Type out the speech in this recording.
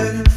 heard